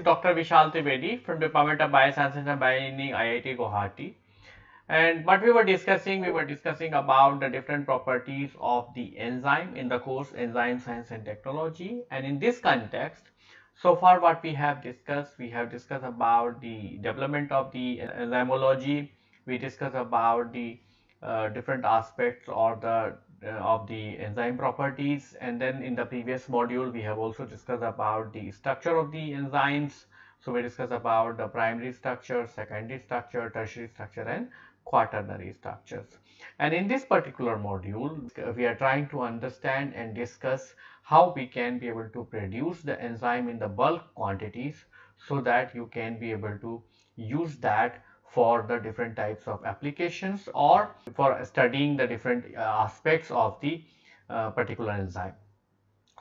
Is Dr. Vishal Trivedi from Department of Biosciences and Bioengineering IIT Guwahati. And what we were discussing, we were discussing about the different properties of the enzyme in the course Enzyme Science and Technology. And in this context, so far what we have discussed, we have discussed about the development of the enzymology, we discussed about the uh, different aspects or the uh, of the enzyme properties. And then in the previous module we have also discussed about the structure of the enzymes. So we discussed about the primary structure secondary structure tertiary structure and quaternary structures. And in this particular module we are trying to understand and discuss how we can be able to produce the enzyme in the bulk quantities so that you can be able to use that for the different types of applications or for studying the different uh, aspects of the uh, particular enzyme.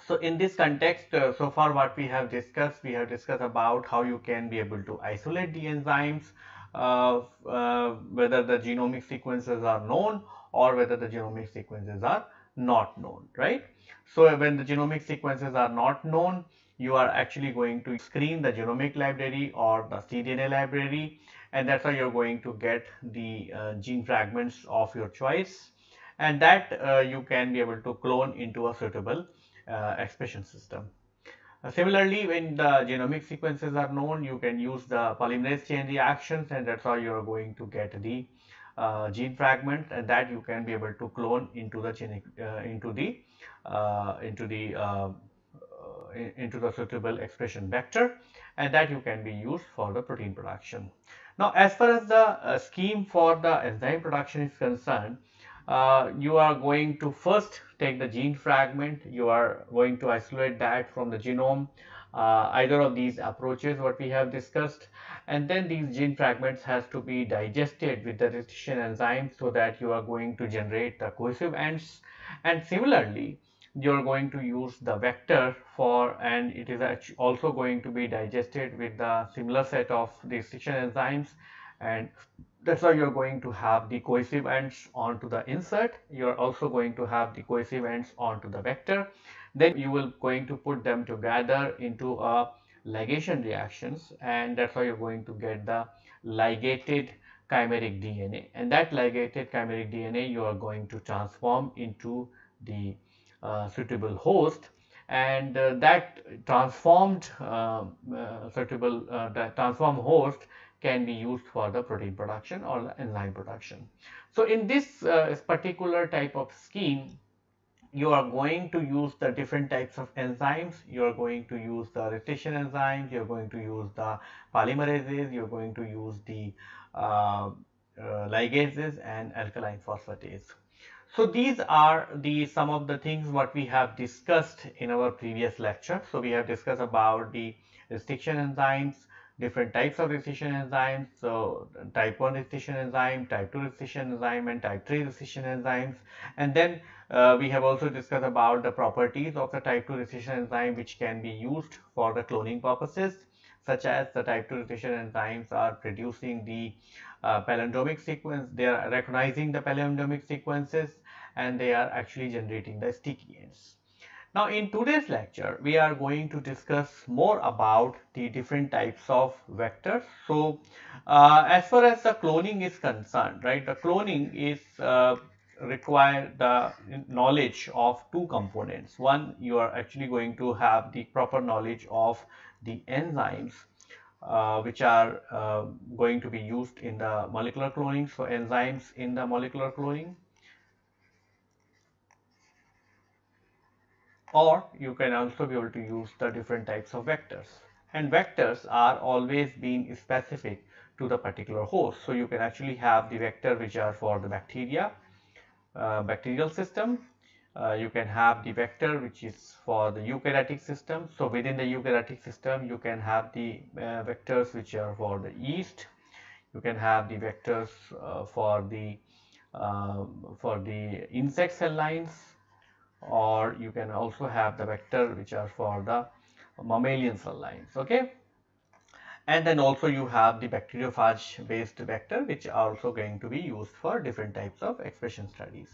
So in this context, uh, so far what we have discussed, we have discussed about how you can be able to isolate the enzymes, uh, uh, whether the genomic sequences are known or whether the genomic sequences are not known, right? So when the genomic sequences are not known, you are actually going to screen the genomic library or the cDNA library and that's how you're going to get the uh, gene fragments of your choice and that uh, you can be able to clone into a suitable uh, expression system. Uh, similarly, when the genomic sequences are known, you can use the polymerase chain reactions and that's how you're going to get the uh, gene fragment and that you can be able to clone into the uh, into the into the into the suitable expression vector and that you can be used for the protein production. Now, as far as the uh, scheme for the enzyme production is concerned, uh, you are going to first take the gene fragment, you are going to isolate that from the genome, uh, either of these approaches what we have discussed. And then these gene fragments has to be digested with the restriction enzyme so that you are going to generate the cohesive ends. And similarly you're going to use the vector for and it is also going to be digested with the similar set of restriction enzymes. And that's why you're going to have the cohesive ends onto the insert. You're also going to have the cohesive ends onto the vector. Then you will going to put them together into a ligation reactions. And that's why you're going to get the ligated chimeric DNA and that ligated chimeric DNA you are going to transform into the uh, suitable host and uh, that transformed uh, suitable that transformed host can be used for the protein production or enzyme production. So in this particular type of scheme you are going to use the different types of enzymes. You are going to use the restriction enzymes. You are going to use the polymerases. You are going to use the uh, uh, ligases and alkaline phosphatase so these are the some of the things what we have discussed in our previous lecture. So we have discussed about the restriction enzymes, different types of restriction enzymes. So type 1 restriction enzyme, type 2 restriction enzyme and type 3 restriction enzymes. And then uh, we have also discussed about the properties of the type 2 restriction enzyme which can be used for the cloning purposes such as the type 2 restriction enzymes are producing the uh, palindromic sequence, they are recognizing the palindromic sequences and they are actually generating the sticky ends. Now in today's lecture, we are going to discuss more about the different types of vectors. So uh, as far as the cloning is concerned, right, the cloning is uh, require the knowledge of two components. One, you are actually going to have the proper knowledge of the enzymes uh, which are uh, going to be used in the molecular cloning, so enzymes in the molecular cloning. Or you can also be able to use the different types of vectors. And vectors are always being specific to the particular host. So you can actually have the vector which are for the bacteria, uh, bacterial system. Uh, you can have the vector which is for the eukaryotic system. So within the eukaryotic system, you can have the uh, vectors which are for the yeast. You can have the vectors uh, for the um, for the insect cell lines or you can also have the vector which are for the mammalian cell lines okay? And then also you have the bacteriophage based vector which are also going to be used for different types of expression studies.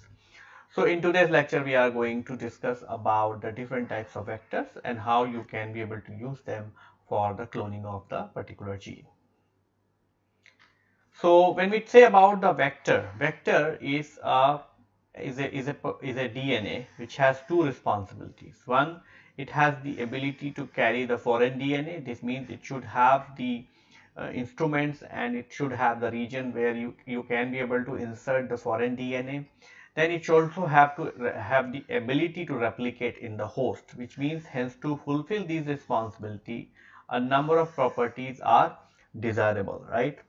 So in today's lecture we are going to discuss about the different types of vectors and how you can be able to use them for the cloning of the particular gene. So when we say about the vector vector is a is a, is a, is a DNA which has two responsibilities. One, it has the ability to carry the foreign DNA. This means it should have the uh, instruments and it should have the region where you, you can be able to insert the foreign DNA. Then it should also have to have the ability to replicate in the host, which means hence to fulfill these responsibility, a number of properties are desirable, right?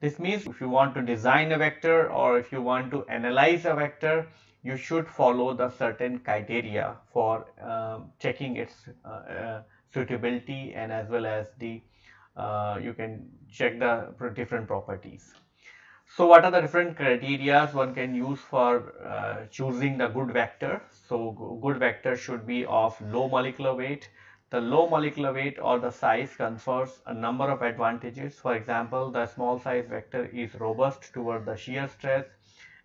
This means if you want to design a vector or if you want to analyze a vector, you should follow the certain criteria for uh, checking its uh, uh, suitability and as well as the uh, you can check the different properties. So what are the different criteria one can use for uh, choosing the good vector? So good vector should be of low molecular weight, the low molecular weight or the size confers a number of advantages. For example, the small size vector is robust toward the shear stress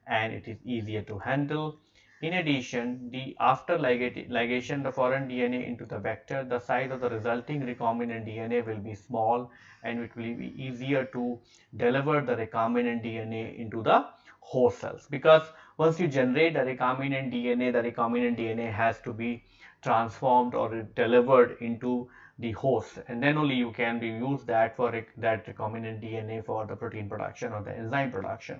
and it is easier to handle. In addition, the after ligation the foreign DNA into the vector, the size of the resulting recombinant DNA will be small and it will be easier to deliver the recombinant DNA into the host cells because once you generate the recombinant DNA, the recombinant DNA has to be transformed or delivered into the host and then only you can be use that for that recombinant DNA for the protein production or the enzyme production.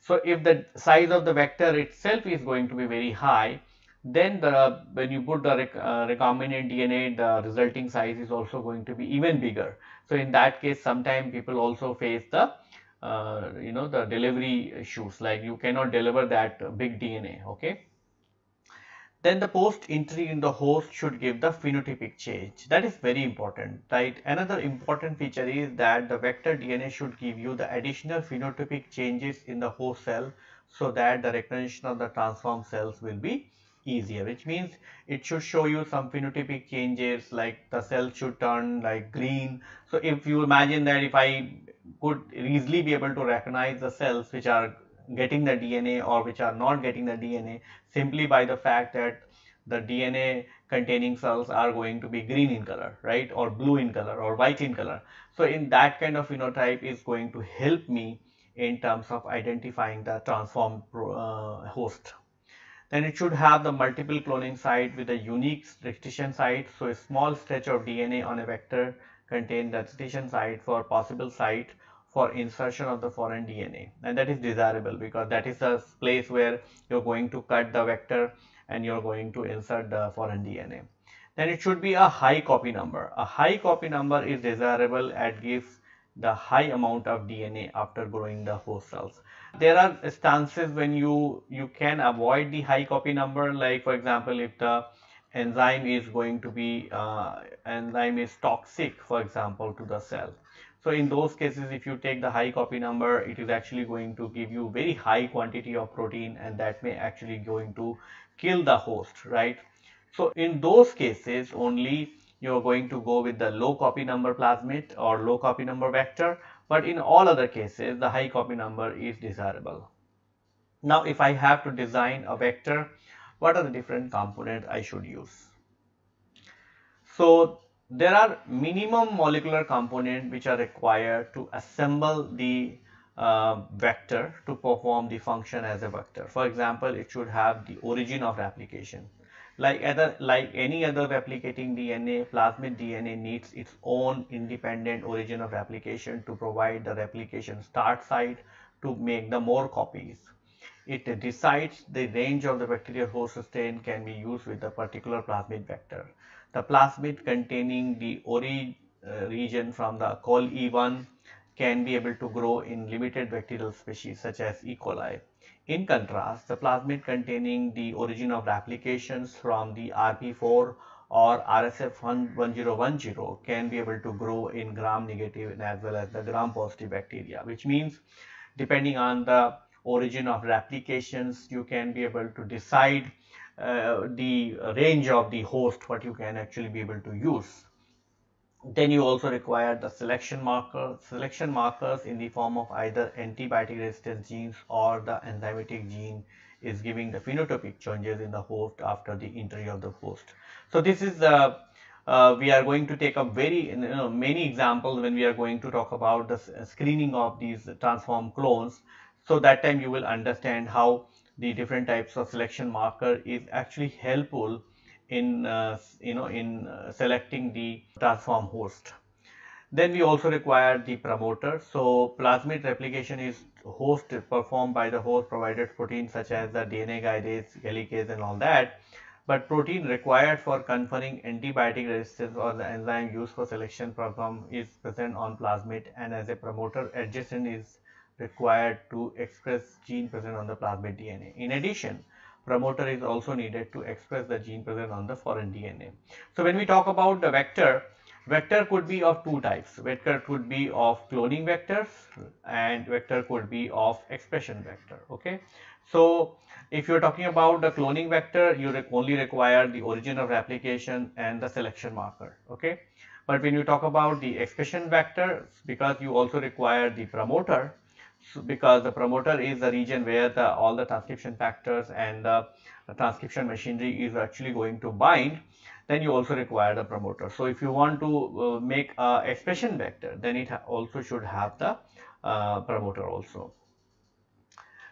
So if the size of the vector itself is going to be very high then the when you put the rec, uh, recombinant DNA the resulting size is also going to be even bigger. So in that case sometimes people also face the uh, you know the delivery issues like you cannot deliver that big DNA okay then the post entry in the host should give the phenotypic change. That is very important, right? Another important feature is that the vector DNA should give you the additional phenotypic changes in the host cell so that the recognition of the transformed cells will be easier which means it should show you some phenotypic changes like the cell should turn like green so if you imagine that if i could easily be able to recognize the cells which are getting the DNA or which are not getting the DNA simply by the fact that the DNA containing cells are going to be green in color, right, or blue in color or white in color. So in that kind of phenotype is going to help me in terms of identifying the transformed uh, host. Then it should have the multiple cloning site with a unique restriction site. So a small stretch of DNA on a vector contain the restriction site for possible site for insertion of the foreign DNA and that is desirable because that is the place where you're going to cut the vector and you're going to insert the foreign DNA. Then it should be a high copy number. A high copy number is desirable and gives the high amount of DNA after growing the host cells. There are instances when you, you can avoid the high copy number like for example if the enzyme is going to be uh, enzyme is toxic for example to the cell so in those cases, if you take the high copy number, it is actually going to give you very high quantity of protein and that may actually going to kill the host, right? So in those cases, only you're going to go with the low copy number plasmid or low copy number vector. But in all other cases, the high copy number is desirable. Now, if I have to design a vector, what are the different components I should use? So there are minimum molecular components which are required to assemble the uh, vector to perform the function as a vector. For example, it should have the origin of replication. like other like any other replicating DNA, plasmid DNA needs its own independent origin of replication to provide the replication start site to make the more copies. It decides the range of the bacterial host strain can be used with the particular plasmid vector. The plasmid containing the ori uh, region from the col E1 can be able to grow in limited bacterial species such as E. coli. In contrast, the plasmid containing the origin of replications from the RP4 or RSF1010 can be able to grow in gram negative as well as the gram positive bacteria, which means depending on the origin of replications, you can be able to decide uh, the range of the host what you can actually be able to use. Then you also require the selection marker, selection markers in the form of either antibiotic resistance genes or the enzymatic gene is giving the phenotypic changes in the host after the entry of the host. So this is the uh, uh, we are going to take a very you know, many examples when we are going to talk about the screening of these transform clones. So that time you will understand how the different types of selection marker is actually helpful in uh, you know in uh, selecting the transform host. Then we also require the promoter. So plasmid replication is host performed by the host provided protein such as the DNA guidase, helicase and all that. But protein required for conferring antibiotic resistance or the enzyme used for selection program is present on plasmid and as a promoter adjacent is required to express gene present on the plasmid DNA. In addition, promoter is also needed to express the gene present on the foreign DNA. So when we talk about the vector, vector could be of two types. Vector could be of cloning vectors and vector could be of expression vector. Okay. So if you're talking about the cloning vector, you only require the origin of replication and the selection marker. Okay. But when you talk about the expression vector, because you also require the promoter, because the promoter is the region where the all the transcription factors and the, the transcription machinery is actually going to bind then you also require the promoter. So if you want to uh, make a expression vector then it also should have the uh, promoter also.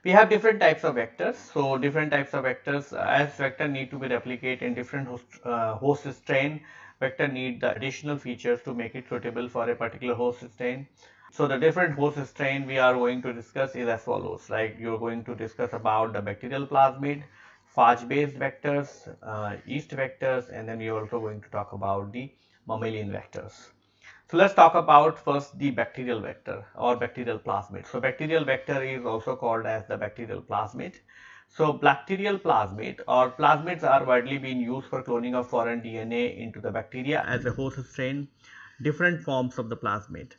We have different types of vectors. So different types of vectors as vector need to be replicated in different host, uh, host strain vector need the additional features to make it suitable for a particular host strain so the different host strain we are going to discuss is as follows. Like you're going to discuss about the bacterial plasmid, phage based vectors, uh, yeast vectors, and then you're also going to talk about the mammalian vectors. So let's talk about first the bacterial vector or bacterial plasmid. So bacterial vector is also called as the bacterial plasmid. So bacterial plasmid or plasmids are widely being used for cloning of foreign DNA into the bacteria as a host strain, different forms of the plasmid.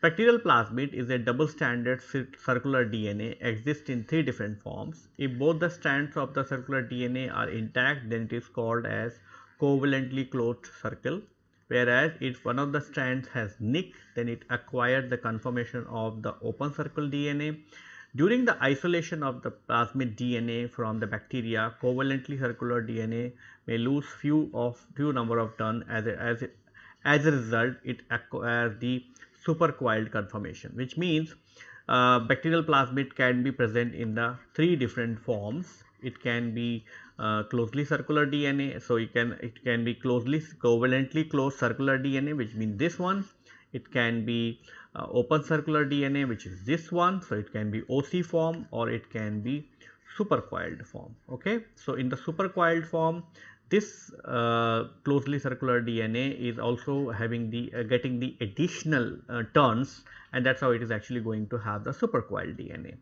Bacterial plasmid is a double-stranded circular DNA exists in three different forms. If both the strands of the circular DNA are intact, then it is called as covalently closed circle. Whereas if one of the strands has nick, then it acquired the conformation of the open circle DNA. During the isolation of the plasmid DNA from the bacteria, covalently circular DNA may lose few of few number of turn as a, as a, as a result it acquires the supercoiled conformation which means uh, bacterial plasmid can be present in the three different forms. It can be uh, closely circular DNA so it can it can be closely covalently closed circular DNA which means this one. It can be uh, open circular DNA which is this one so it can be OC form or it can be supercoiled form okay? So in the supercoiled form this uh, closely circular DNA is also having the uh, getting the additional uh, turns and that is how it is actually going to have the supercoiled DNA.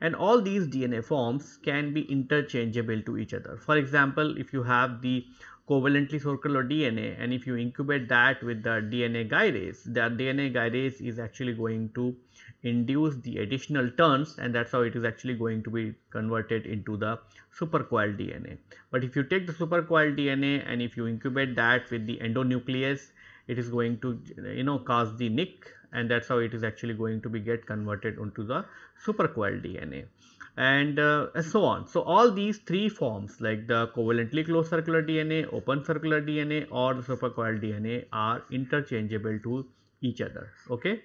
And all these DNA forms can be interchangeable to each other. For example, if you have the covalently circular DNA and if you incubate that with the DNA gyrase, the DNA gyrase is actually going to induce the additional turns and that is how it is actually going to be converted into the supercoiled DNA. But if you take the supercoiled DNA and if you incubate that with the endonuclease, it is going to you know cause the nick and that is how it is actually going to be get converted into the supercoiled DNA and uh, so on. So, all these three forms like the covalently closed circular DNA, open circular DNA or the supercoiled DNA are interchangeable to each other. Okay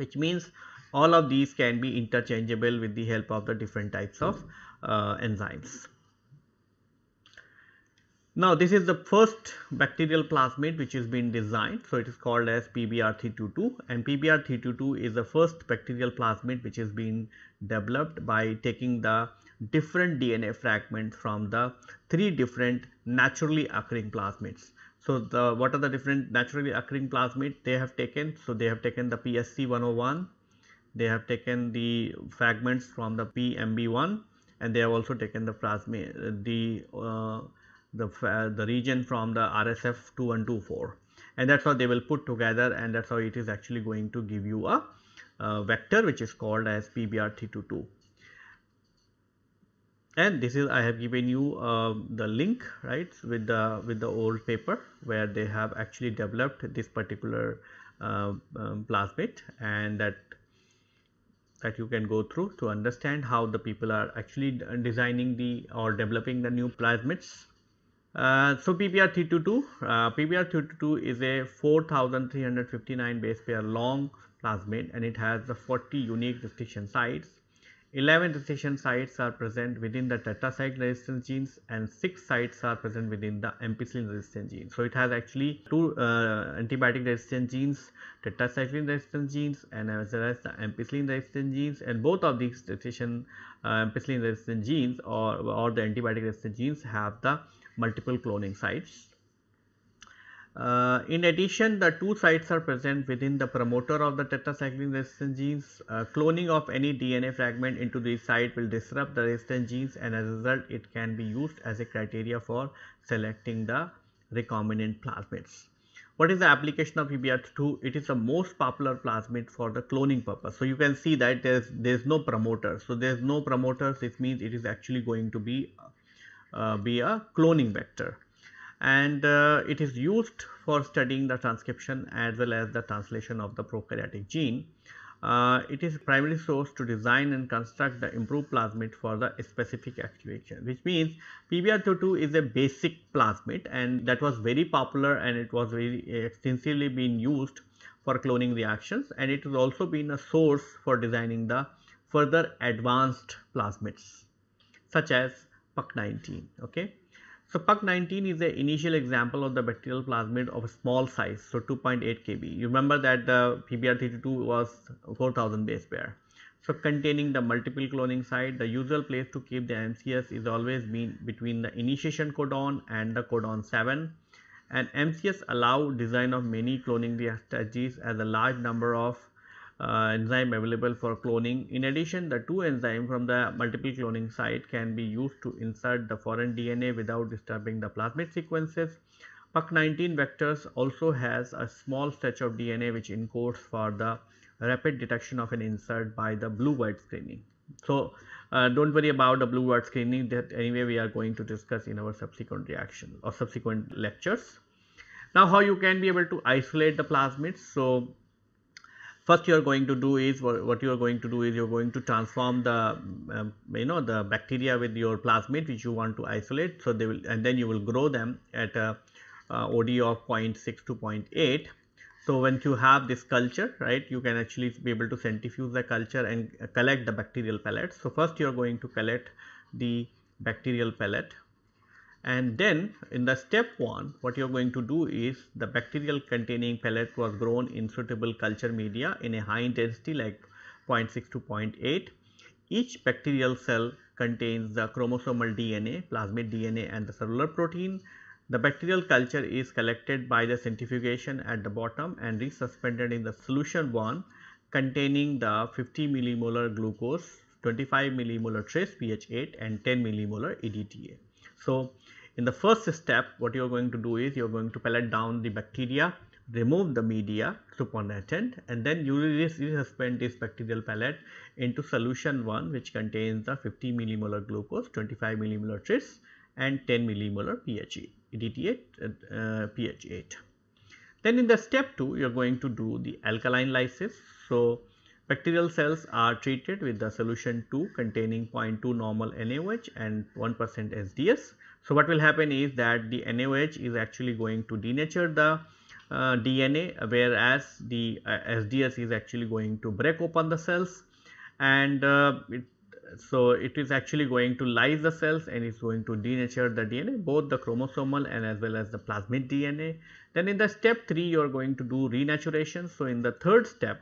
which means all of these can be interchangeable with the help of the different types of uh, enzymes. Now, this is the first bacterial plasmid which is been designed. So, it is called as PBR322 and PBR322 is the first bacterial plasmid which is been developed by taking the different DNA fragments from the three different naturally occurring plasmids. So, the what are the different naturally occurring plasmids they have taken? So, they have taken the PSC 101, they have taken the fragments from the PMB1 and they have also taken the plasmid the uh, the, the region from the RSF 2124 and that is how they will put together and that is how it is actually going to give you a, a vector which is called as PBR322 and this is I have given you uh, the link right with the with the old paper where they have actually developed this particular uh, um, plasmid and that that you can go through to understand how the people are actually designing the or developing the new plasmids uh, so PBR322, uh, PBR322 is a 4359 base pair long plasmid and it has the 40 unique restriction sites. 11 restriction sites are present within the tetracycline resistance genes and 6 sites are present within the ampicillin resistant genes. So, it has actually two uh, antibiotic resistant genes, tetracycline resistant genes and as well as the ampicillin resistant genes and both of these restriction uh, ampicillin resistant genes or, or the antibiotic resistant genes have the multiple cloning sites. Uh, in addition, the two sites are present within the promoter of the tetracycline resistant genes. Uh, cloning of any DNA fragment into the site will disrupt the resistant genes and as a result it can be used as a criteria for selecting the recombinant plasmids. What is the application of PBR2? It is the most popular plasmid for the cloning purpose. So, you can see that there is there is no promoter. So, there is no promoters this means it is actually going to be uh, be a cloning vector and uh, it is used for studying the transcription as well as the translation of the prokaryotic gene. Uh, it is primarily source to design and construct the improved plasmid for the specific activation which means PBR22 is a basic plasmid and that was very popular and it was very extensively being used for cloning reactions and it has also been a source for designing the further advanced plasmids such as PUC19. Okay. So, PUC19 is the initial example of the bacterial plasmid of a small size, so 2.8 kb. You remember that the PBR32 was 4000 base pair. So, containing the multiple cloning site, the usual place to keep the MCS is always been between the initiation codon and the codon 7 and MCS allow design of many cloning strategies as a large number of uh, enzyme available for cloning. In addition, the two enzyme from the multiple cloning site can be used to insert the foreign DNA without disturbing the plasmid sequences. PUC19 vectors also has a small stretch of DNA which encodes for the rapid detection of an insert by the blue white screening. So, uh, do not worry about the blue white screening that anyway we are going to discuss in our subsequent reaction or subsequent lectures. Now, how you can be able to isolate the plasmids. So, first you are going to do is what you are going to do is you are going to transform the um, you know the bacteria with your plasmid which you want to isolate. So, they will and then you will grow them at a OD of 0.6 to 0.8. So, once you have this culture right you can actually be able to centrifuge the culture and collect the bacterial pellets. So, first you are going to collect the bacterial pellet and then in the step 1 what you are going to do is the bacterial containing pellet was grown in suitable culture media in a high intensity like 0.6 to 0.8. Each bacterial cell contains the chromosomal DNA, plasmid DNA and the cellular protein. The bacterial culture is collected by the centrifugation at the bottom and resuspended in the solution 1 containing the 50 millimolar glucose, 25 millimolar tris pH 8 and 10 millimolar EDTA. So, in the first step what you are going to do is you are going to pellet down the bacteria, remove the media supernatant and then you resuspend this bacterial pellet into solution 1 which contains the 50 millimolar glucose, 25 millimolar tris and 10 millimolar pH EDTA uh, pH 8. Then in the step 2 you are going to do the alkaline lysis. So, bacterial cells are treated with the solution 2 containing 0.2 normal NaOH and 1 percent SDS so, what will happen is that the NaOH is actually going to denature the uh, DNA whereas the uh, SDS is actually going to break open the cells and uh, it, so it is actually going to lyse the cells and it's going to denature the DNA both the chromosomal and as well as the plasmid DNA. Then in the step 3 you are going to do renaturation. So in the third step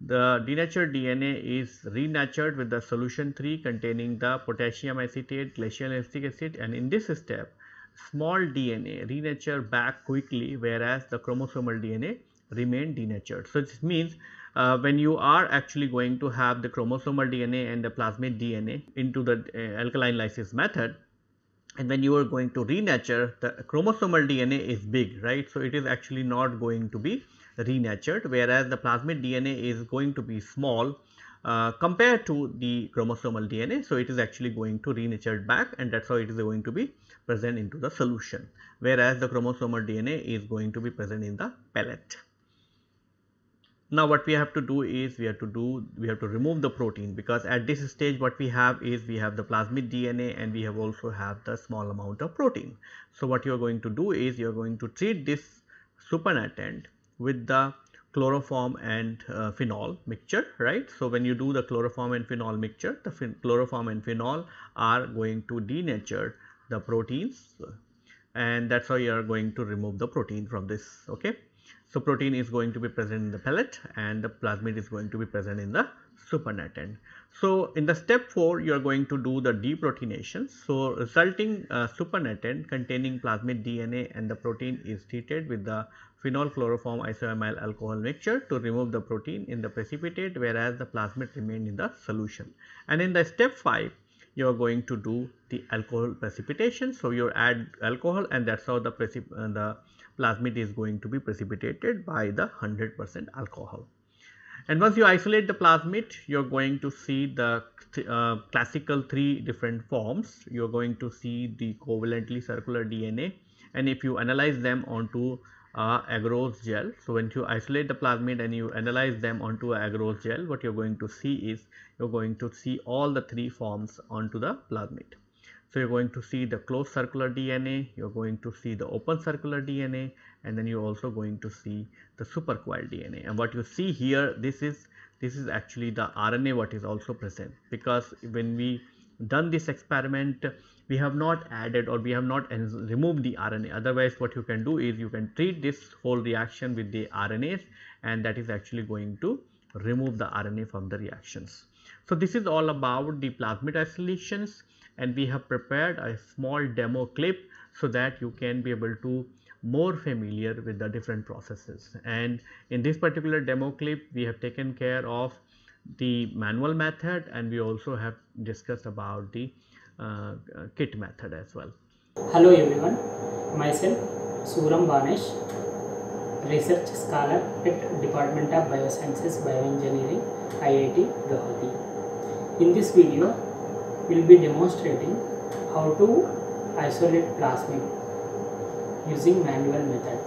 the denatured DNA is renatured with the solution 3 containing the potassium acetate, glacial acetic acid and in this step small DNA renature back quickly whereas the chromosomal DNA remain denatured. So this means uh, when you are actually going to have the chromosomal DNA and the plasmid DNA into the uh, alkaline lysis method and when you are going to renature the chromosomal DNA is big right. So, it is actually not going to be renatured whereas the plasmid DNA is going to be small uh, compared to the chromosomal DNA. So, it is actually going to renatured back and that is how it is going to be present into the solution whereas the chromosomal DNA is going to be present in the pellet. Now what we have to do is we have to do we have to remove the protein because at this stage what we have is we have the plasmid DNA and we have also have the small amount of protein. So what you are going to do is you are going to treat this supernatant with the chloroform and uh, phenol mixture right. So when you do the chloroform and phenol mixture the chloroform and phenol are going to denature the proteins and that is how you are going to remove the protein from this okay. So, protein is going to be present in the pellet and the plasmid is going to be present in the supernatant. So, in the step 4 you are going to do the deproteination. So, resulting uh, supernatant containing plasmid DNA and the protein is treated with the phenol chloroform isoamyl alcohol mixture to remove the protein in the precipitate whereas the plasmid remain in the solution. And in the step 5 you are going to do the alcohol precipitation. So, you add alcohol and that is how the, uh, the plasmid is going to be precipitated by the 100 percent alcohol. And once you isolate the plasmid, you are going to see the uh, classical three different forms. You are going to see the covalently circular DNA and if you analyze them onto uh, agarose gel. So, when you isolate the plasmid and you analyze them onto a agarose gel, what you are going to see is you are going to see all the three forms onto the plasmid. So, you are going to see the closed circular DNA, you are going to see the open circular DNA and then you are also going to see the supercoiled DNA. And what you see here, this is this is actually the RNA what is also present because when we done this experiment, we have not added or we have not removed the RNA. Otherwise, what you can do is you can treat this whole reaction with the RNAs and that is actually going to remove the RNA from the reactions. So, this is all about the plasmid isolations and we have prepared a small demo clip so that you can be able to more familiar with the different processes and in this particular demo clip we have taken care of the manual method and we also have discussed about the Uh, uh, kit method as well. Hello everyone, myself Suram Banesh, research scholar at Department of Biosciences Bioengineering, IIT Guwahati. In this video, we'll be demonstrating how to isolate plasmid using manual method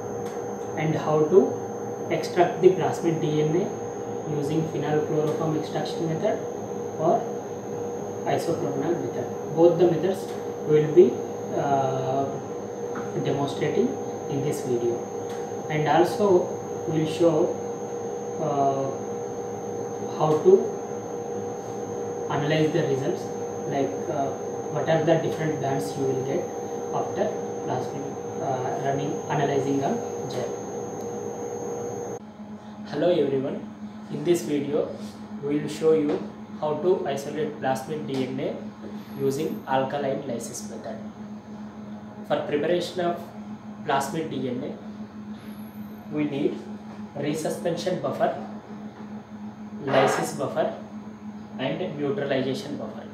and how to extract the plasmid DNA using phenylchloroform extraction method or isopropanol method. Both the methods will be uh, demonstrating in this video and also will show uh, how to analyze the results like uh, what are the different bands you will get after plasmid uh, running analyzing a gel. Hello everyone, in this video we will show you how to isolate plasmid DNA using alkaline lysis method. For preparation of plasmid DNA, we need resuspension buffer, lysis buffer and neutralization buffer.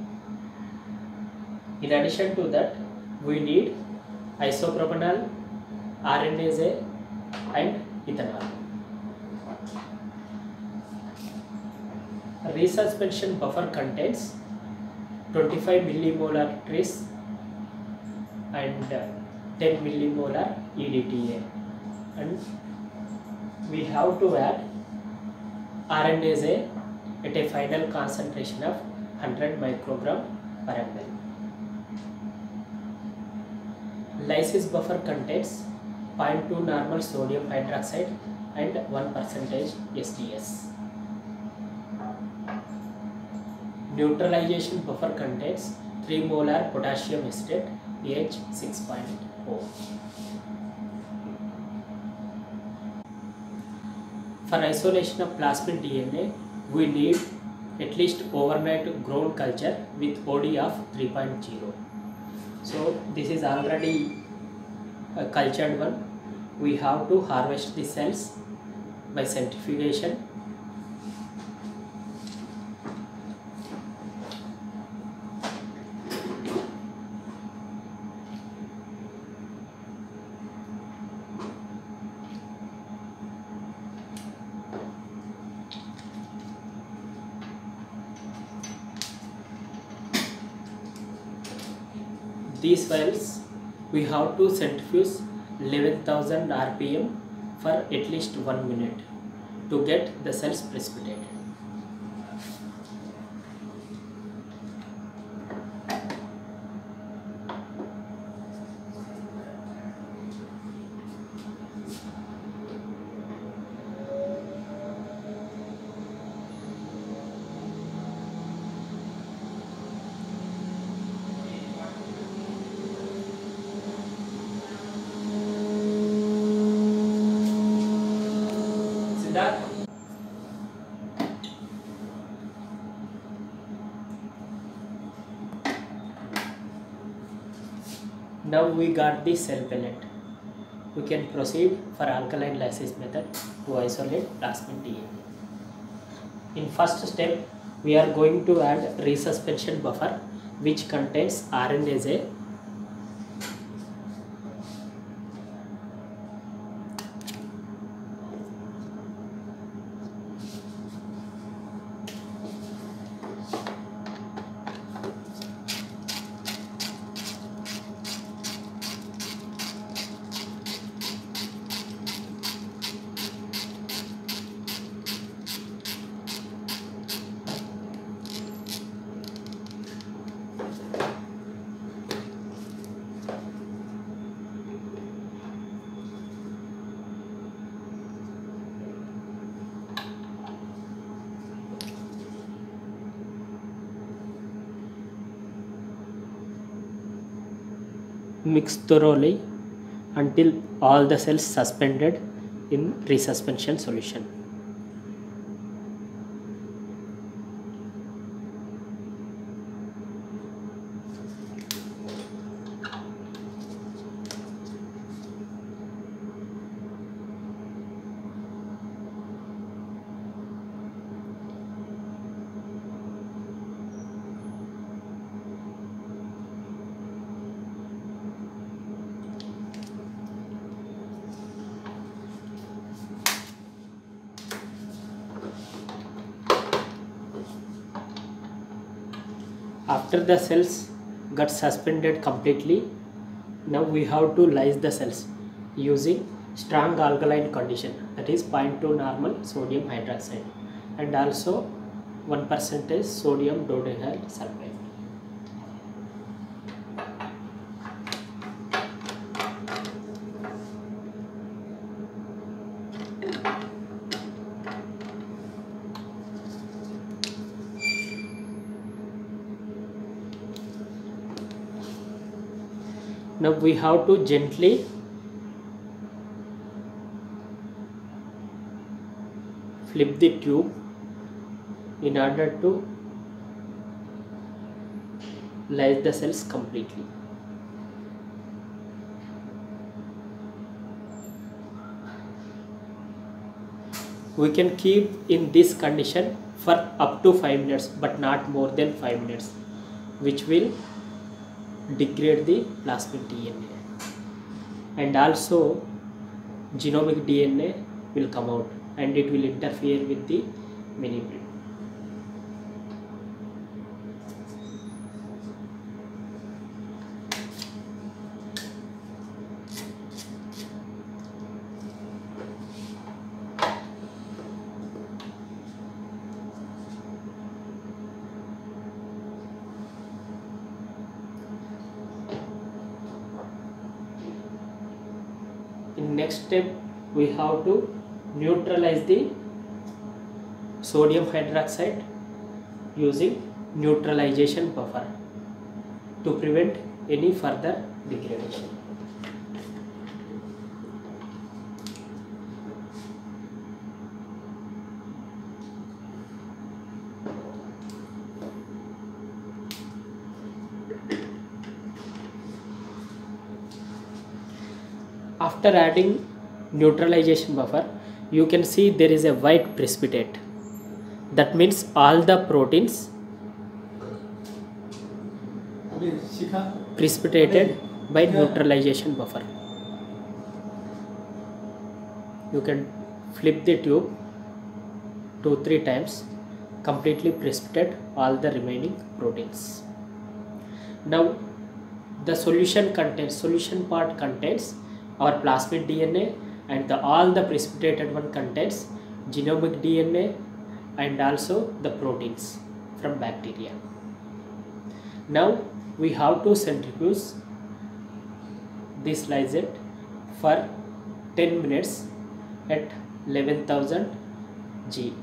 In addition to that, we need isopropanol, RNase and ethanol. Resuspension buffer contains 25 millimolar tris and 10 millimolar EDTA and we have to add RNase at a final concentration of 100 microgram per ml. lysis buffer contains 0.2 normal sodium hydroxide and 1 percentage SDS. Neutralization buffer contains 3 molar potassium acetate pH 6.0. For isolation of plasmid DNA, we need at least overnight grown culture with OD of 3.0. So this is already a cultured one. We have to harvest the cells by centrifugation these files we have to centrifuge 11000 rpm for at least 1 minute to get the cells precipitated Siddharth now we got the cell pellet we can proceed for alkaline lysis method to isolate plasmid DNA in first step we are going to add resuspension buffer which contains RNase mix thoroughly until all the cells suspended in resuspension solution. After the cells got suspended completely, now we have to lyse the cells using strong alkaline condition that is 0.2 normal sodium hydroxide and also 1 percentage sodium dodehyl We have to gently flip the tube in order to lyse the cells completely. We can keep in this condition for up to 5 minutes but not more than 5 minutes which will degrade the plasmid DNA and also genomic DNA will come out and it will interfere with the mini we have to neutralize the sodium hydroxide using neutralization buffer to prevent any further degradation. After adding neutralization buffer you can see there is a white precipitate. That means all the proteins precipitated by neutralization buffer. You can flip the tube two three times completely precipitate all the remaining proteins. Now the solution contains solution part contains our plasmid dna and the all the precipitated one contains genomic DNA and also the proteins from bacteria. Now we have to centrifuge this lysate for 10 minutes at 11000 G.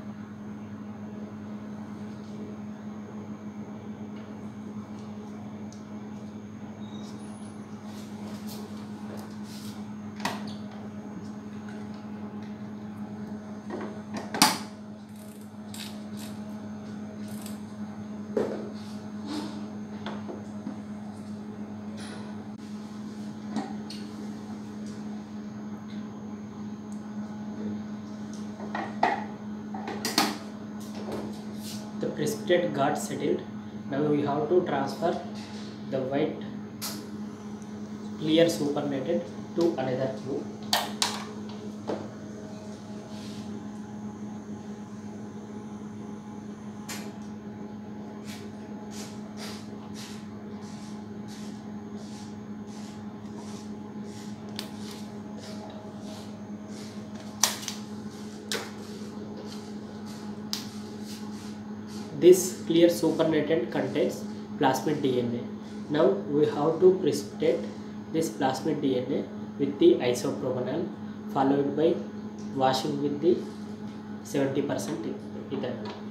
the precipitate got settled now we have to transfer the white clear supernated to another tube clear supernatant contains plasmid DNA. Now we have to precipitate this plasmid DNA with the isopropanol followed by washing with the 70% ethanol.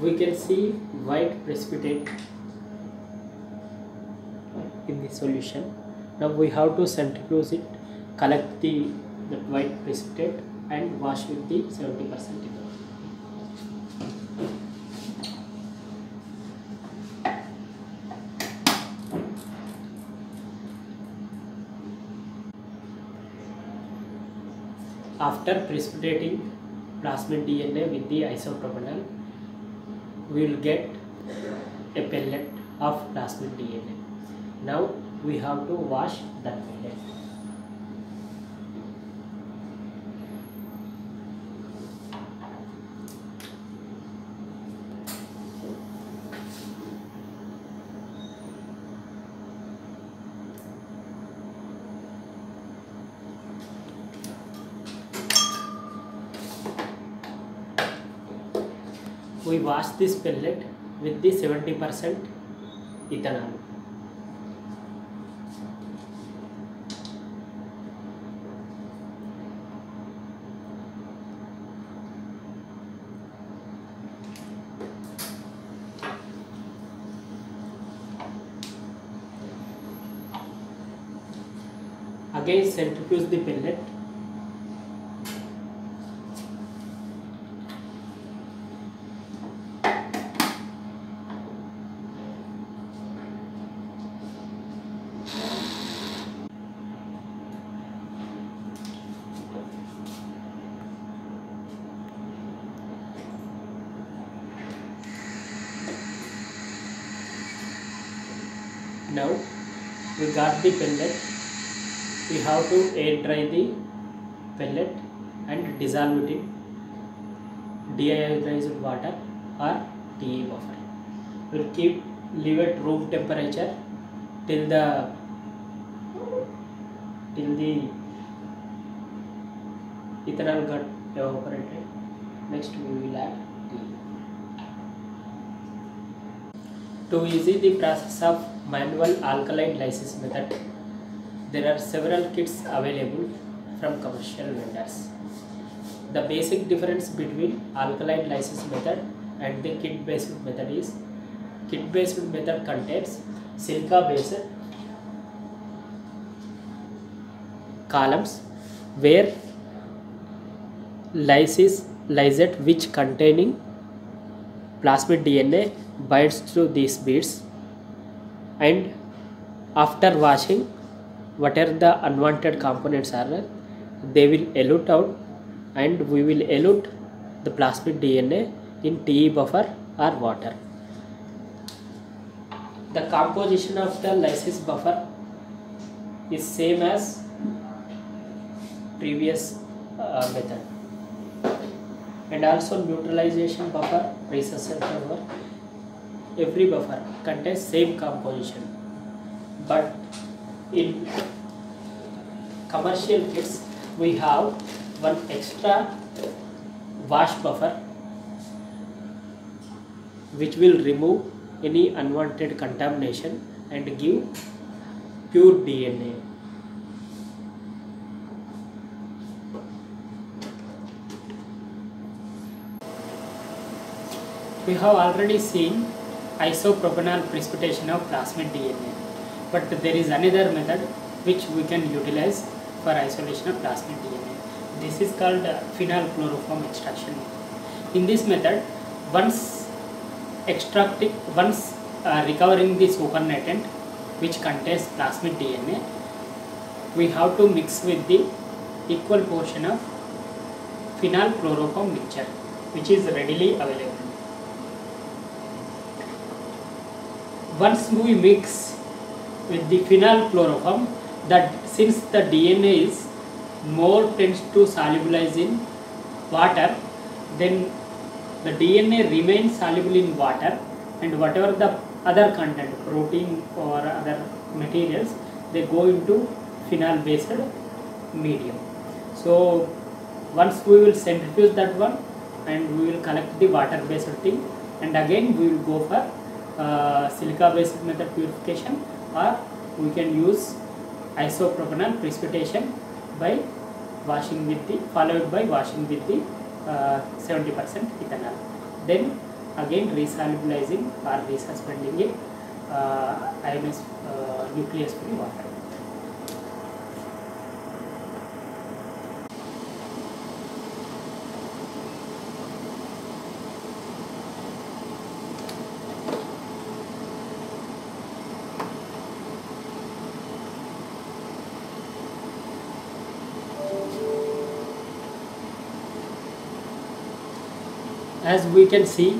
We can see white precipitate in the solution. Now we have to centrifuge it collect the that white precipitate and wash with the 70 percent after precipitating plasmid DNA with the isopropanol we will get a pellet of plasmid DNA. Now we have to wash this pellet with the 70% ethanol. Again centrifuge the pellet now the pellet we have to air dry the pellet and dissolve it in deionized water or TE buffer. We'll keep leave at room temperature till the till the ethanol got evaporated. Next we will add tea. To easy the process of manual alkaline lysis method, there are several kits available from commercial vendors. The basic difference between alkaline lysis method and the kit based method is kit based method contains silica based columns where lysis lysate which containing plasmid DNA binds to these beads and after washing whatever the unwanted components are they will elute out and we will elute the plasmid DNA in TE buffer or water. The composition of the lysis buffer is same as previous uh, method and also neutralization buffer resuscitation buffer every buffer contains same composition but in commercial kits we have one extra wash buffer which will remove any unwanted contamination and give pure DNA. We have already seen isopropanol precipitation of plasmid DNA, but there is another method which we can utilize for isolation of plasmid DNA. This is called phenol chloroform extraction. In this method, once extracting, once uh, recovering the supernatant which contains plasmid DNA, we have to mix with the equal portion of phenol chloroform mixture which is readily available. Once we mix with the phenol chloroform, that since the DNA is more tends to solubilize in water, then the DNA remains soluble in water and whatever the other content, protein or other materials, they go into phenol based medium. So once we will centrifuge that one and we will collect the water based thing and again we will go for silica based method purification और we can use isopropanol precipitation by washing with the followed by washing with the seventy percent ethanol then again resolubilizing or resuspending it I nucleus free water as we can see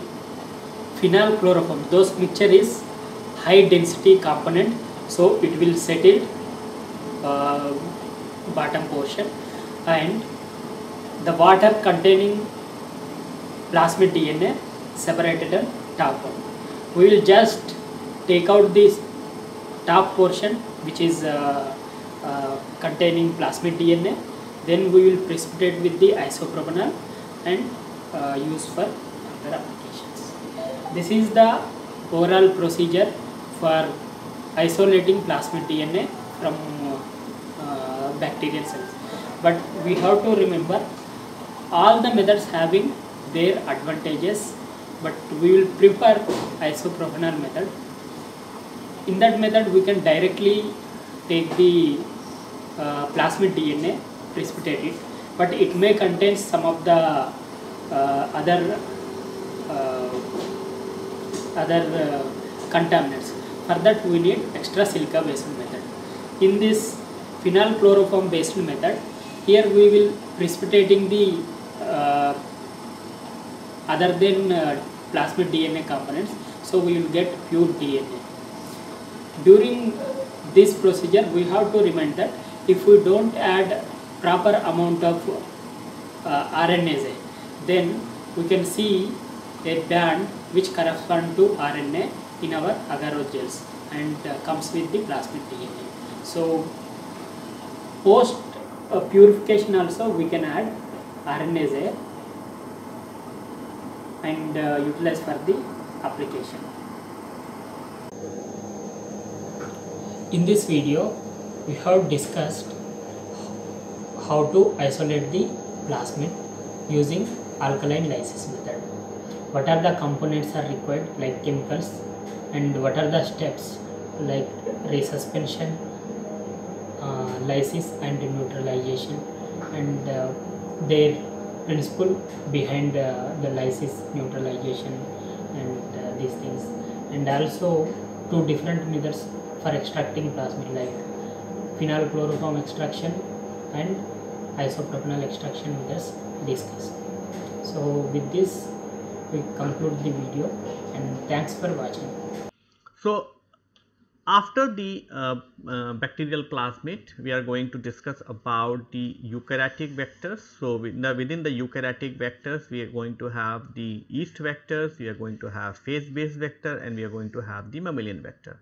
phenol chloroform those mixture is high density component so it will settle uh, bottom portion and the water containing plasmid DNA separated on top one. We will just take out this top portion which is uh, uh, containing plasmid DNA then we will precipitate with the isopropanol and uh, use for other applications. This is the overall procedure for isolating plasmid DNA from uh, bacterial cells. But we have to remember all the methods having their advantages but we will prefer isopropanol method. In that method we can directly take the uh, plasmid DNA, precipitate it, but it may contain some of the uh, other uh, other uh, contaminants. For that we need extra silica based method. In this phenol chloroform based method, here we will precipitating the uh, other than uh, plasmid DNA components, so we will get pure DNA. During this procedure, we have to remind that if we don't add proper amount of uh, RNase, then we can see a band which correspond to RNA in our agar gels and uh, comes with the plasmid DNA. So post uh, purification also we can add RNase and uh, utilize for the application. In this video we have discussed how to isolate the plasmid using alkaline lysis method. What are the components are required like chemicals and what are the steps like resuspension, uh, lysis and neutralization and uh, their principle behind uh, the lysis neutralization and uh, these things and also two different methods for extracting plasmid like phenyl chloroform extraction and isopropanol extraction methods discussed. So with this we conclude the video and thanks for watching. So, after the uh, uh, bacterial plasmid, we are going to discuss about the eukaryotic vectors. So, within the, within the eukaryotic vectors, we are going to have the yeast vectors, we are going to have phase base vector and we are going to have the mammalian vector.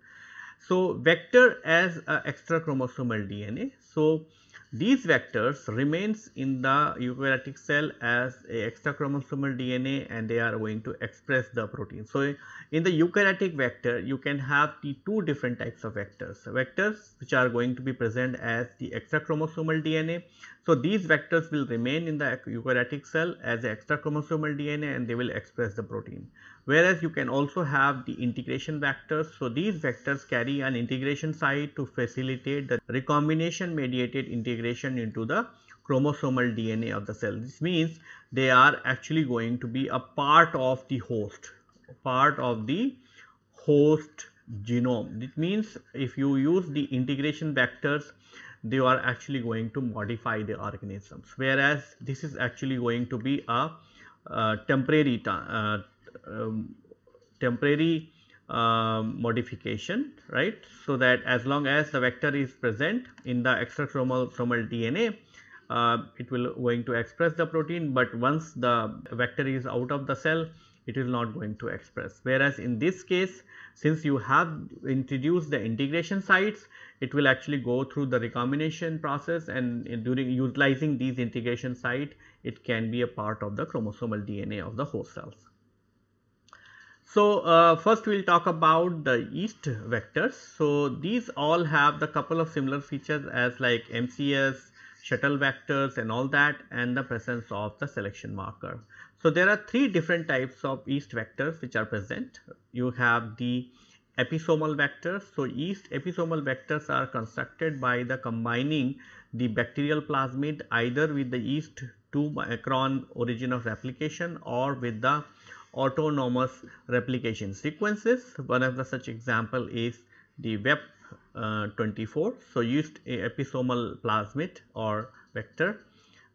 So, vector as extra chromosomal DNA. So, these vectors remains in the eukaryotic cell as a extra chromosomal DNA and they are going to express the protein. So, in the eukaryotic vector you can have the two different types of vectors, vectors which are going to be present as the extra chromosomal DNA. So, these vectors will remain in the eukaryotic cell as extra chromosomal DNA and they will express the protein. Whereas, you can also have the integration vectors. So, these vectors carry an integration site to facilitate the recombination mediated integration into the chromosomal DNA of the cell. This means they are actually going to be a part of the host part of the host genome. It means if you use the integration vectors, they are actually going to modify the organisms, whereas this is actually going to be a, a temporary uh, um, temporary uh, modification, right. So, that as long as the vector is present in the extrachromosomal DNA, uh, it will going to express the protein, but once the vector is out of the cell, it is not going to express. Whereas, in this case since you have introduced the integration sites, it will actually go through the recombination process and during utilizing these integration site, it can be a part of the chromosomal DNA of the host cells. So, uh, first we will talk about the yeast vectors. So, these all have the couple of similar features as like MCS, shuttle vectors and all that and the presence of the selection marker. So, there are three different types of yeast vectors which are present. You have the episomal vectors. So, yeast episomal vectors are constructed by the combining the bacterial plasmid either with the yeast 2 micron origin of replication or with the autonomous replication sequences. One of the such example is the web uh, 24. So, yeast episomal plasmid or vector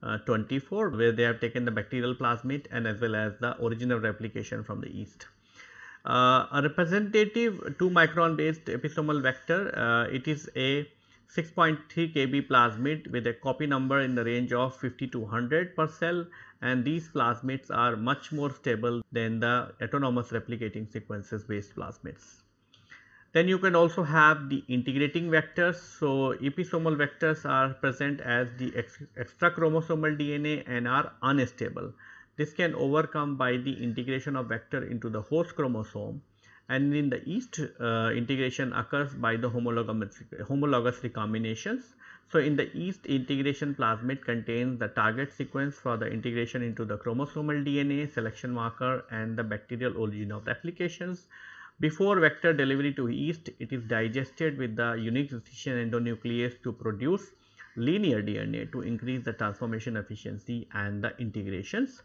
uh, 24 where they have taken the bacterial plasmid and as well as the original replication from the yeast. Uh, a representative 2 micron based episomal vector, uh, it is a 6.3 kb plasmid with a copy number in the range of 50 to 100 per cell and these plasmids are much more stable than the autonomous replicating sequences based plasmids. Then you can also have the integrating vectors. So, episomal vectors are present as the extra chromosomal DNA and are unstable. This can overcome by the integration of vector into the host chromosome and in the yeast uh, integration occurs by the homologous, homologous recombinations. So, in the yeast integration plasmid contains the target sequence for the integration into the chromosomal DNA, selection marker and the bacterial origin of the applications. Before vector delivery to yeast, it is digested with the unique decision endonuclease to produce linear DNA to increase the transformation efficiency and the integrations.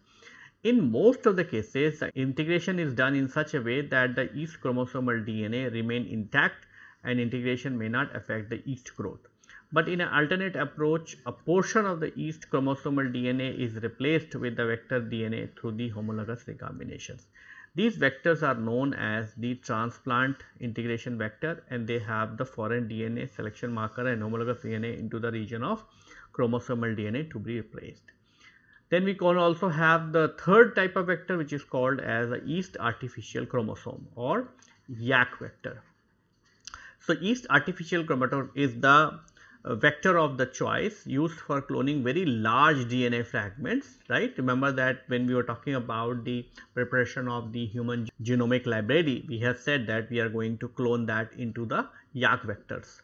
In most of the cases, the integration is done in such a way that the yeast chromosomal DNA remain intact and integration may not affect the yeast growth. But in an alternate approach, a portion of the yeast chromosomal DNA is replaced with the vector DNA through the homologous recombinations. These vectors are known as the transplant integration vector and they have the foreign DNA selection marker and homologous DNA into the region of chromosomal DNA to be replaced. Then we can also have the third type of vector which is called as a yeast artificial chromosome or YAC vector. So, yeast artificial chromosome is the vector of the choice used for cloning very large DNA fragments, right. Remember that when we were talking about the preparation of the human genomic library, we have said that we are going to clone that into the YAC vectors.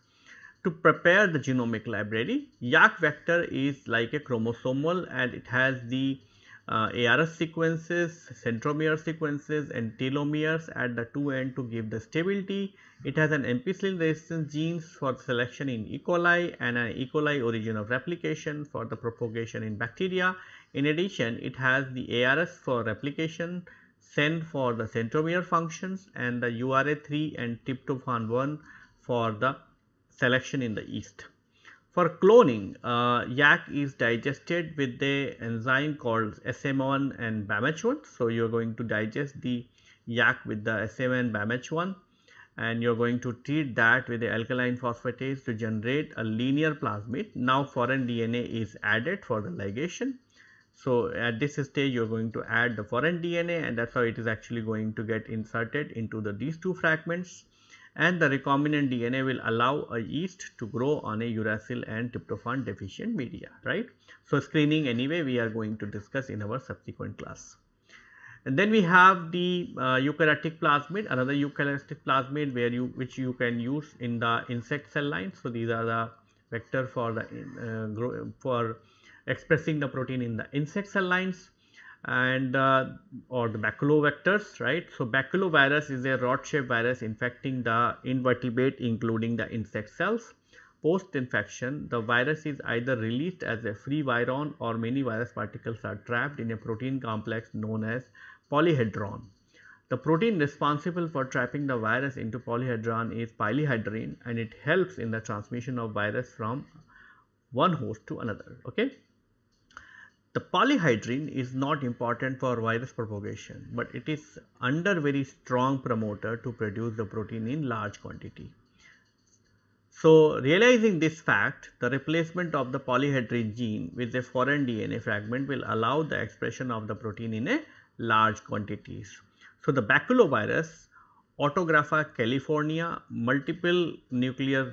To prepare the genomic library, YAC vector is like a chromosomal and it has the uh, ARS sequences, centromere sequences and telomeres at the two end to give the stability. It has an ampicillin resistance genes for selection in E. coli and an E. coli origin of replication for the propagation in bacteria. In addition, it has the ARS for replication, SEN for the centromere functions and the URA3 and tryptophan 1 for the selection in the yeast. For cloning, uh, YAC is digested with the enzyme called SM1 and BAMH1. So, you are going to digest the YAC with the SM and BAMH1 and you are going to treat that with the alkaline phosphatase to generate a linear plasmid. Now, foreign DNA is added for the ligation. So, at this stage you are going to add the foreign DNA and that is how it is actually going to get inserted into the these two fragments and the recombinant DNA will allow a yeast to grow on a uracil and tryptophan deficient media, right. So, screening anyway we are going to discuss in our subsequent class. And then we have the uh, eukaryotic plasmid, another eukaryotic plasmid where you which you can use in the insect cell lines. So, these are the vector for the uh, for expressing the protein in the insect cell lines and uh, or the baculovectors right. So, baculovirus is a rod shaped virus infecting the invertebrate including the insect cells. Post infection the virus is either released as a free virion or many virus particles are trapped in a protein complex known as polyhedron. The protein responsible for trapping the virus into polyhedron is polyhedrin and it helps in the transmission of virus from one host to another. Okay. The polyhedrin is not important for virus propagation, but it is under very strong promoter to produce the protein in large quantity. So, realizing this fact, the replacement of the polyhedrin gene with a foreign DNA fragment will allow the expression of the protein in a large quantities. So, the baculovirus Autographa california multiple nuclear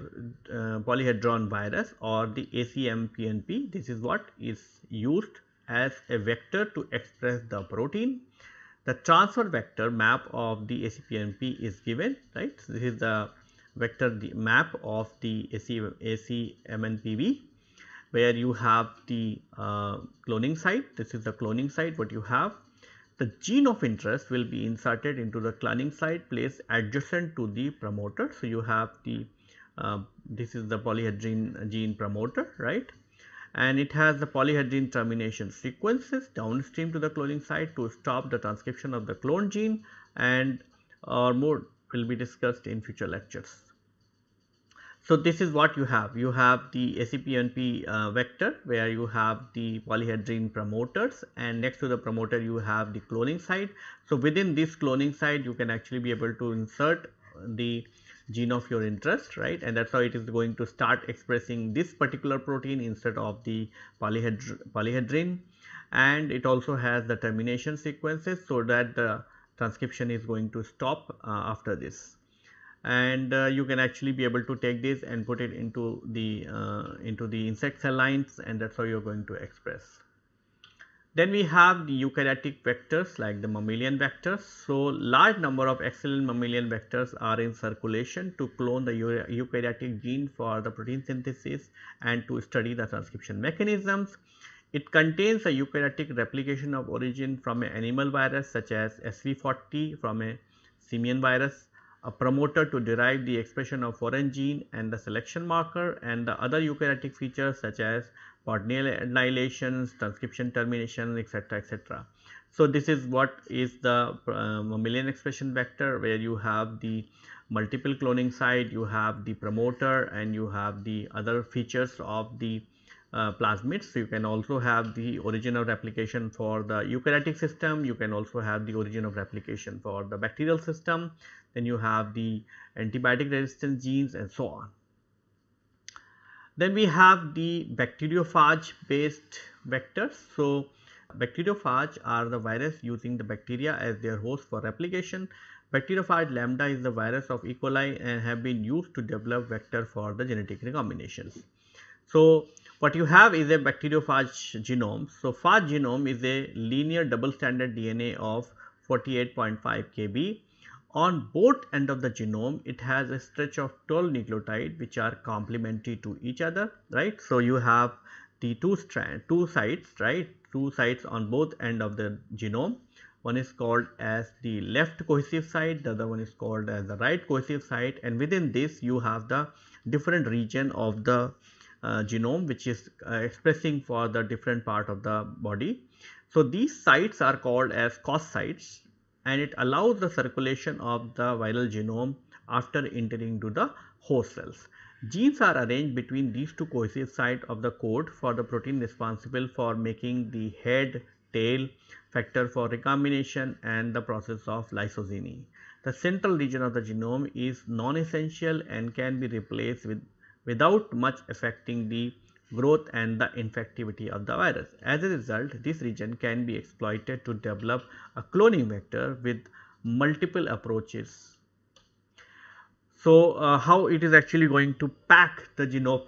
uh, polyhedron virus or the ACMPNP this is what is used as a vector to express the protein. The transfer vector map of the ACPNP is given, right. So, this is the vector the map of the AC, ACMNPV where you have the uh, cloning site. This is the cloning site what you have. The gene of interest will be inserted into the cloning site placed adjacent to the promoter. So, you have the uh, this is the polyhedrin gene promoter right and it has the polyhedrin termination sequences downstream to the cloning site to stop the transcription of the cloned gene and or more will be discussed in future lectures. So, this is what you have. You have the ACPNP uh, vector where you have the polyhedrin promoters and next to the promoter you have the cloning site. So, within this cloning site you can actually be able to insert the gene of your interest right? And that is how it is going to start expressing this particular protein instead of the polyhedr polyhedrin. And it also has the termination sequences so that the transcription is going to stop uh, after this. And uh, you can actually be able to take this and put it into the uh, into the insect cell lines and that is how you are going to express then we have the eukaryotic vectors like the mammalian vectors. So, large number of excellent mammalian vectors are in circulation to clone the eukaryotic gene for the protein synthesis and to study the transcription mechanisms. It contains a eukaryotic replication of origin from an animal virus such as SV40 from a simian virus, a promoter to derive the expression of foreign gene and the selection marker and the other eukaryotic features such as ordinal annihilations, transcription termination, etc., etc. So, this is what is the uh, mammalian expression vector where you have the multiple cloning site, you have the promoter and you have the other features of the uh, plasmids. So, you can also have the origin of replication for the eukaryotic system, you can also have the origin of replication for the bacterial system, then you have the antibiotic resistant genes and so on. Then we have the bacteriophage based vectors. So, bacteriophage are the virus using the bacteria as their host for replication. Bacteriophage lambda is the virus of E. coli and have been used to develop vector for the genetic recombinations. So, what you have is a bacteriophage genome. So, phage genome is a linear double stranded DNA of 48.5 kb. On both end of the genome, it has a stretch of 12 nucleotide which are complementary to each other, right. So, you have the two strand, two sites, right, two sites on both end of the genome. One is called as the left cohesive site, the other one is called as the right cohesive site and within this you have the different region of the uh, genome which is uh, expressing for the different part of the body. So, these sites are called as COS sites and it allows the circulation of the viral genome after entering to the host cells. Genes are arranged between these two cohesive sites of the code for the protein responsible for making the head, tail, factor for recombination and the process of lysogeny. The central region of the genome is non-essential and can be replaced with without much affecting the growth and the infectivity of the virus. As a result, this region can be exploited to develop a cloning vector with multiple approaches. So, uh, how it is actually going to pack the genome.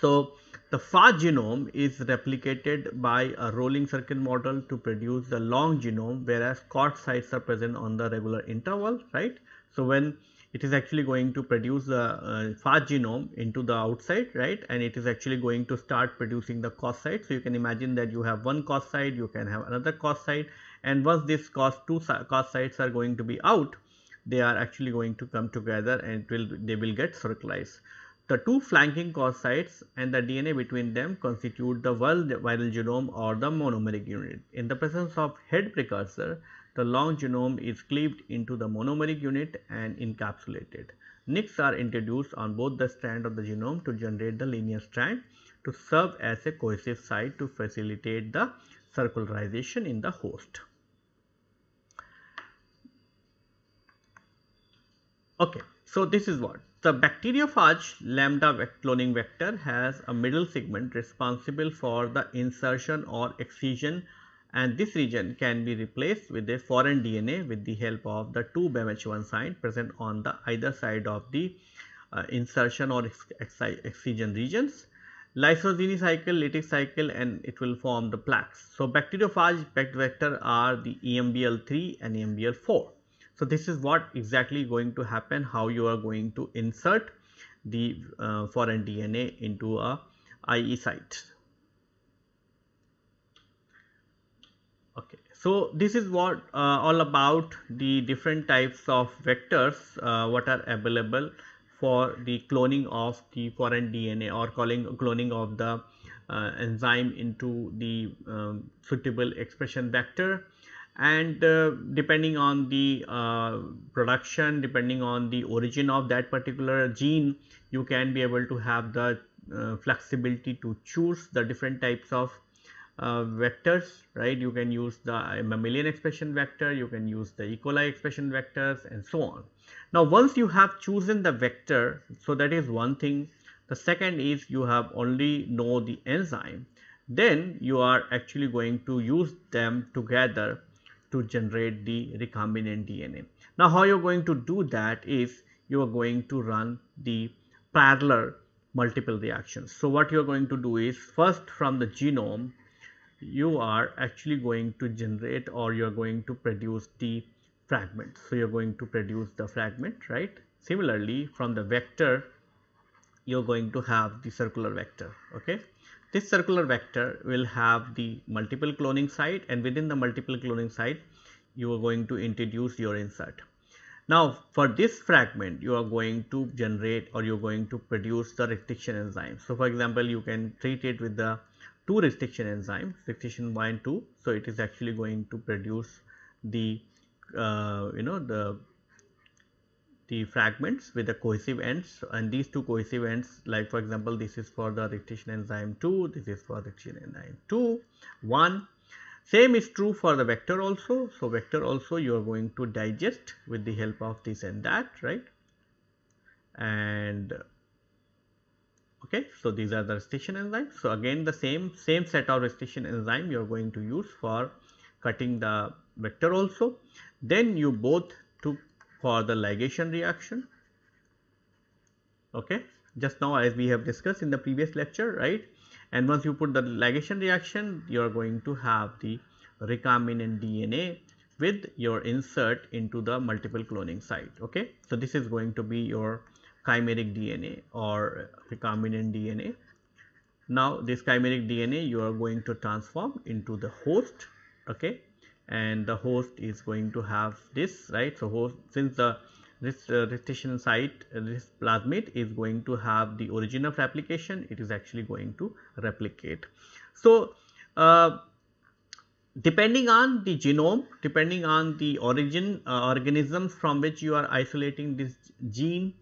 So, the far genome is replicated by a rolling circuit model to produce the long genome whereas COT sites are present on the regular interval, right. So, when it is actually going to produce the uh, phage genome into the outside right and it is actually going to start producing the COS site. So, you can imagine that you have one COS site, you can have another COS site and once this COS two COS sites are going to be out, they are actually going to come together and it will they will get circularized. The two flanking COS sites and the DNA between them constitute the viral genome or the monomeric unit. In the presence of head precursor, the long genome is cleaved into the monomeric unit and encapsulated. Nicks are introduced on both the strand of the genome to generate the linear strand to serve as a cohesive site to facilitate the circularization in the host. Okay, so this is what the bacteriophage lambda cloning vector has a middle segment responsible for the insertion or excision and this region can be replaced with a foreign DNA with the help of the two BAMH1 site present on the either side of the uh, insertion or excision regions. Lysogeny cycle, lytic cycle and it will form the plaques. So, bacteriophage vector are the EMBL3 and EMBL4. So, this is what exactly going to happen how you are going to insert the uh, foreign DNA into a IE site. Okay. So, this is what uh, all about the different types of vectors uh, what are available for the cloning of the foreign DNA or calling cloning of the uh, enzyme into the um, suitable expression vector and uh, depending on the uh, production depending on the origin of that particular gene you can be able to have the uh, flexibility to choose the different types of uh, vectors right you can use the mammalian expression vector you can use the E. coli expression vectors and so on. Now once you have chosen the vector so that is one thing the second is you have only know the enzyme then you are actually going to use them together to generate the recombinant DNA. Now how you are going to do that is you are going to run the parallel multiple reactions. So what you are going to do is first from the genome you are actually going to generate or you are going to produce the fragment. So, you are going to produce the fragment right. Similarly, from the vector you are going to have the circular vector. Okay. This circular vector will have the multiple cloning site and within the multiple cloning site you are going to introduce your insert. Now, for this fragment you are going to generate or you are going to produce the restriction enzyme. So, for example, you can treat it with the two restriction enzymes restriction 1 and 2. So, it is actually going to produce the uh, you know the the fragments with the cohesive ends. And these two cohesive ends like for example this is for the restriction enzyme 2 this is for restriction enzyme 2 1 same is true for the vector also. So vector also you are going to digest with the help of this and that right? And okay so these are the restriction enzymes. So again the same same set of restriction enzyme you are going to use for cutting the vector also. Then you both took for the ligation reaction. Okay just now as we have discussed in the previous lecture right? And once you put the ligation reaction you are going to have the recombinant DNA with your insert into the multiple cloning site. Okay so this is going to be your chimeric DNA or recombinant DNA. Now this chimeric DNA you are going to transform into the host okay and the host is going to have this right. So, host since the this uh, restriction site uh, this plasmid is going to have the origin of replication it is actually going to replicate. So, uh, depending on the genome depending on the origin uh, organisms from which you are isolating this gene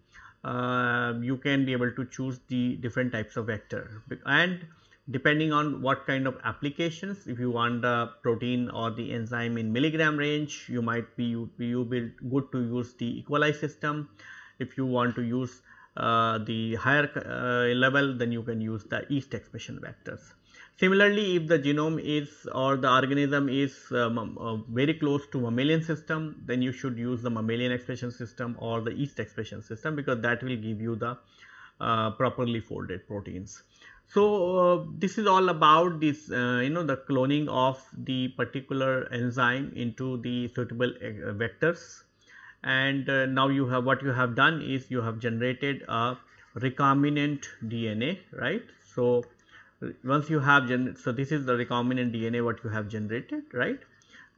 uh, you can be able to choose the different types of vector. And depending on what kind of applications if you want the protein or the enzyme in milligram range you might be you, you be good to use the equalized system. If you want to use uh, the higher uh, level then you can use the yeast expression vectors Similarly, if the genome is or the organism is um, uh, very close to mammalian system, then you should use the mammalian expression system or the yeast expression system because that will give you the uh, properly folded proteins. So, uh, this is all about this uh, you know the cloning of the particular enzyme into the suitable uh, vectors and now you have what you have done is you have generated a recombinant DNA right. So, once you have so this is the recombinant DNA what you have generated right.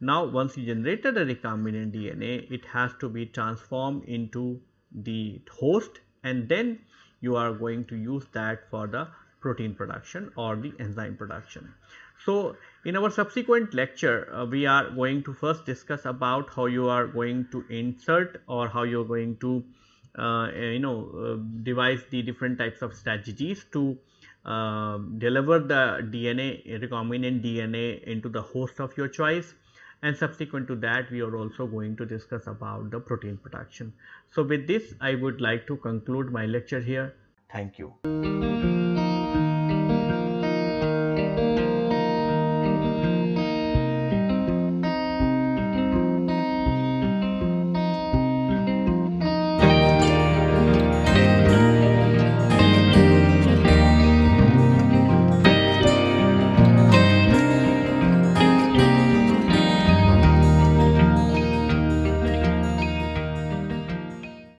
Now once you generated a recombinant DNA it has to be transformed into the host and then you are going to use that for the protein production or the enzyme production. So in our subsequent lecture uh, we are going to first discuss about how you are going to insert or how you are going to uh, you know uh, devise the different types of strategies to Um, deliver the DNA recombinant DNA into the host of your choice and subsequent to that we are also going to discuss about the protein production. So with this I would like to conclude my lecture here. Thank you.